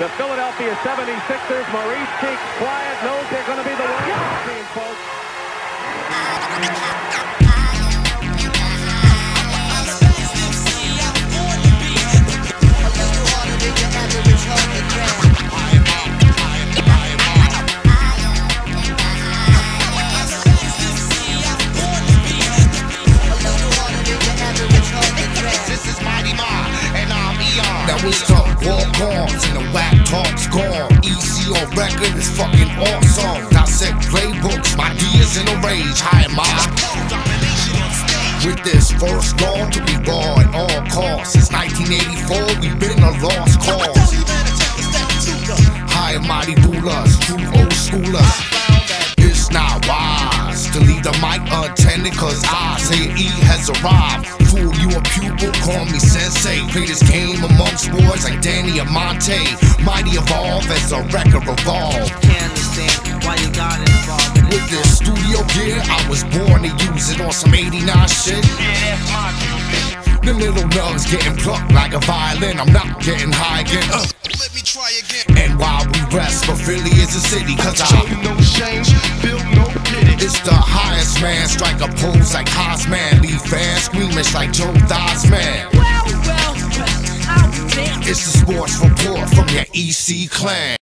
The Philadelphia 76ers, Maurice Cheeks, quiet, knows Now it's the walk-ons and the whack talk's gone. EC on record is fucking awesome. Dissect playbooks, my D is in a rage. Hi, am I? With this first law to be raw at all costs. Since 1984, we've been a lost cause. High and mighty rulers, true old schoolers. It's not wise to leave the mic untended, cause I say E has arrived. Fool, you a pupil, call me sensei. Play this game amongst boys like Danny and Monte. Mighty evolve as a record revolve. Can't understand why you got involved With this studio gear, I was born to use it on some 89 shit. The little nugs getting plucked like a violin. I'm not getting high again. Uh. Let me try again. And while we rest, but Philly is a city, cause Show I. no shame, feel no pity. It's the highest man, strike a pose like Heisman, leave fans squeamish like Joe Theismann. Well, well, well, how dare It's the sports report from your EC clan.